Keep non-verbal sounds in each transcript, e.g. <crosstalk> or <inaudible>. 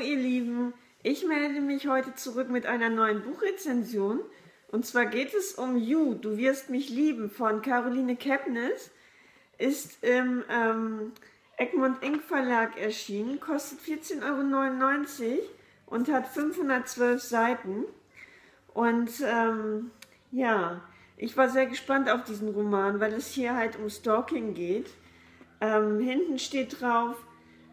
ihr Lieben, ich melde mich heute zurück mit einer neuen Buchrezension. Und zwar geht es um You, Du wirst mich lieben von Caroline Kepnes. Ist im ähm, Egmont Inc. Verlag erschienen, kostet 14,99 Euro und hat 512 Seiten. Und ähm, ja, ich war sehr gespannt auf diesen Roman, weil es hier halt um Stalking geht. Ähm, hinten steht drauf,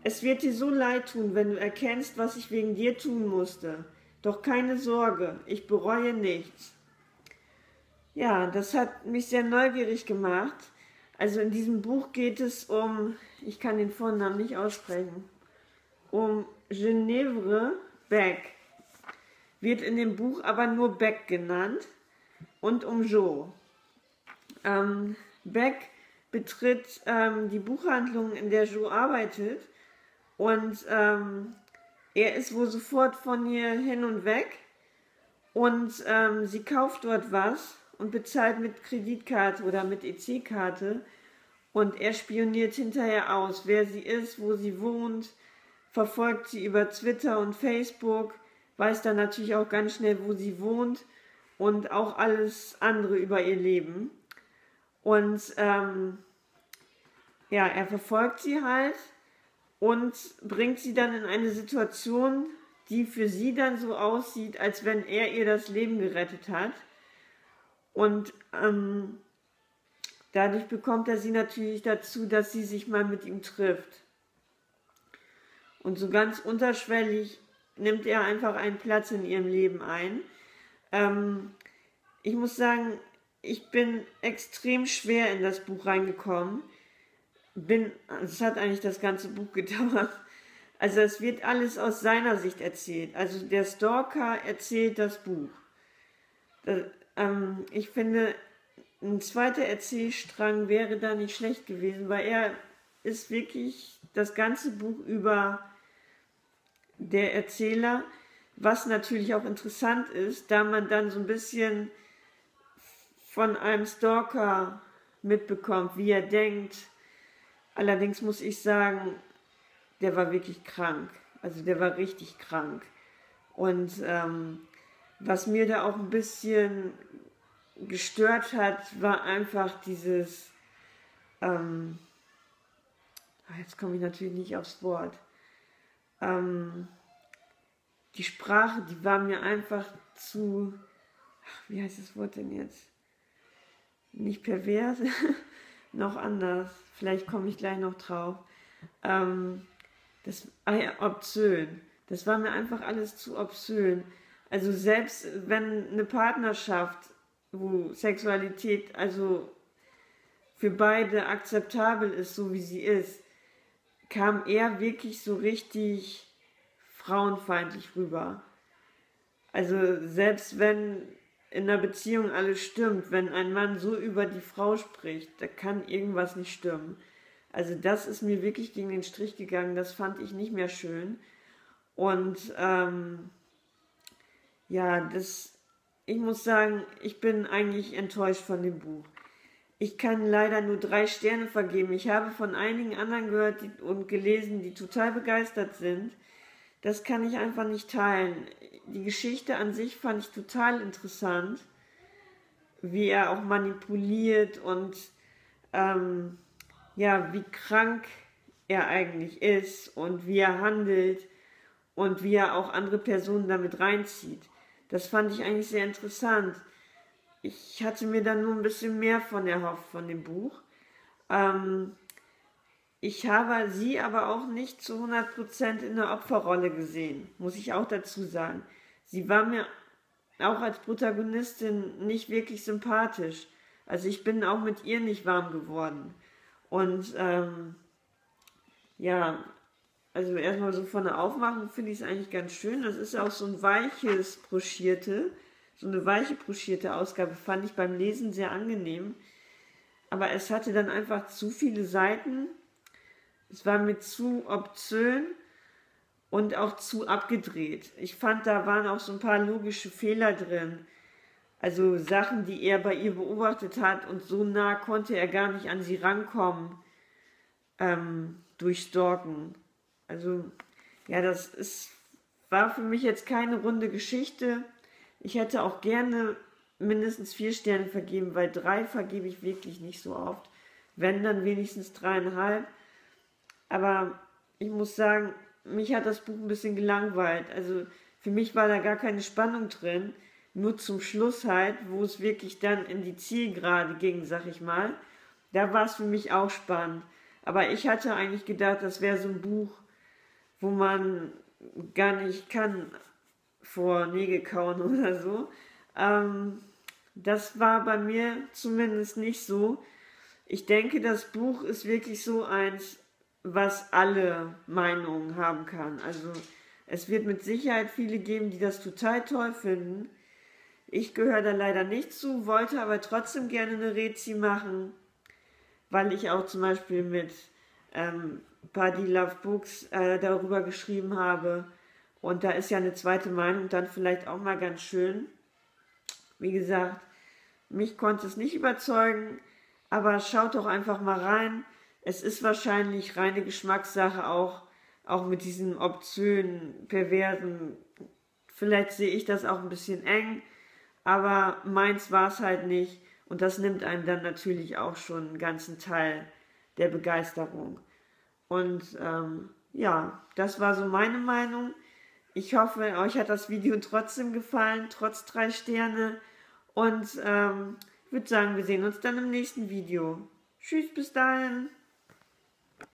es wird dir so leid tun, wenn du erkennst, was ich wegen dir tun musste. Doch keine Sorge, ich bereue nichts. Ja, das hat mich sehr neugierig gemacht. Also in diesem Buch geht es um, ich kann den Vornamen nicht aussprechen, um Genevre Beck. Wird in dem Buch aber nur Beck genannt und um Joe. Ähm, Beck betritt ähm, die Buchhandlung, in der Joe arbeitet und ähm, er ist wohl sofort von ihr hin und weg. Und ähm, sie kauft dort was und bezahlt mit Kreditkarte oder mit EC-Karte und er spioniert hinterher aus, wer sie ist, wo sie wohnt, verfolgt sie über Twitter und Facebook, weiß dann natürlich auch ganz schnell, wo sie wohnt und auch alles andere über ihr Leben. Und ähm, ja, er verfolgt sie halt und bringt sie dann in eine Situation, die für sie dann so aussieht, als wenn er ihr das Leben gerettet hat. Und ähm, dadurch bekommt er sie natürlich dazu, dass sie sich mal mit ihm trifft. Und so ganz unterschwellig nimmt er einfach einen Platz in ihrem Leben ein. Ähm, ich muss sagen, ich bin extrem schwer in das Buch reingekommen bin, es hat eigentlich das ganze Buch <laughs> gedauert. Also es wird alles aus seiner Sicht erzählt. Also der Stalker erzählt das Buch. Das, ähm, ich finde, ein zweiter Erzählstrang wäre da nicht schlecht gewesen, weil er ist wirklich das ganze Buch über der Erzähler, was natürlich auch interessant ist, da man dann so ein bisschen von einem Stalker mitbekommt, wie er denkt, Allerdings muss ich sagen, der war wirklich krank. Also der war richtig krank. Und ähm, was mir da auch ein bisschen gestört hat, war einfach dieses, ähm, ah, jetzt komme ich natürlich nicht aufs Wort, ähm, die Sprache, die war mir einfach zu, ach, wie heißt das Wort denn jetzt? Nicht pervers, <laughs> noch anders vielleicht komme ich gleich noch drauf. Ähm, das ah ja, obszön. Das war mir einfach alles zu obszön. Also selbst wenn eine Partnerschaft, wo Sexualität also für beide akzeptabel ist, so wie sie ist, kam er wirklich so richtig frauenfeindlich rüber. Also selbst wenn in einer Beziehung alles stimmt, wenn ein Mann so über die Frau spricht, da kann irgendwas nicht stimmen. Also das ist mir wirklich gegen den Strich gegangen, das fand ich nicht mehr schön. Und ähm, ja, das, ich muss sagen, ich bin eigentlich enttäuscht von dem Buch. Ich kann leider nur drei Sterne vergeben. Ich habe von einigen anderen gehört und gelesen, die total begeistert sind. Das kann ich einfach nicht teilen die Geschichte an sich fand ich total interessant, wie er auch manipuliert und ähm, ja, wie krank er eigentlich ist und wie er handelt und wie er auch andere Personen damit reinzieht. Das fand ich eigentlich sehr interessant. Ich hatte mir dann nur ein bisschen mehr von erhofft von dem Buch. Ähm, ich habe sie aber auch nicht zu 100% in der Opferrolle gesehen, muss ich auch dazu sagen sie war mir auch als Protagonistin nicht wirklich sympathisch. Also ich bin auch mit ihr nicht warm geworden. Und ähm, ja, also erstmal so von der Aufmachung finde ich es eigentlich ganz schön. Das ist auch so ein weiches Broschierte, so eine weiche broschierte Ausgabe fand ich beim Lesen sehr angenehm. Aber es hatte dann einfach zu viele Seiten. Es war mir zu obszön und auch zu abgedreht. Ich fand, da waren auch so ein paar logische Fehler drin. Also Sachen, die er bei ihr beobachtet hat und so nah konnte er gar nicht an sie rankommen ähm, durch Stalken. Also ja, das ist war für mich jetzt keine runde Geschichte. Ich hätte auch gerne mindestens vier Sterne vergeben, weil drei vergebe ich wirklich nicht so oft. Wenn, dann wenigstens dreieinhalb. Aber ich muss sagen, mich hat das Buch ein bisschen gelangweilt. Also für mich war da gar keine Spannung drin. Nur zum Schluss halt, wo es wirklich dann in die Zielgerade ging, sag ich mal. Da war es für mich auch spannend. Aber ich hatte eigentlich gedacht, das wäre so ein Buch, wo man gar nicht kann vor Nägel kauen <laughs> oder so. Ähm, das war bei mir zumindest nicht so. Ich denke, das Buch ist wirklich so eins, was alle Meinungen haben kann. Also es wird mit Sicherheit viele geben, die das total toll finden. Ich gehöre da leider nicht zu, wollte aber trotzdem gerne eine Rezi machen, weil ich auch zum Beispiel mit ähm, Buddy Love Books äh, darüber geschrieben habe. Und da ist ja eine zweite Meinung dann vielleicht auch mal ganz schön. Wie gesagt, mich konnte es nicht überzeugen, aber schaut doch einfach mal rein. Es ist wahrscheinlich reine Geschmackssache auch, auch mit diesen obszönen, perversen. Vielleicht sehe ich das auch ein bisschen eng, aber meins war es halt nicht. Und das nimmt einem dann natürlich auch schon einen ganzen Teil der Begeisterung. Und ähm, ja, das war so meine Meinung. Ich hoffe, euch hat das Video trotzdem gefallen, trotz drei Sterne. Und ähm, ich würde sagen, wir sehen uns dann im nächsten Video. Tschüss, bis dahin.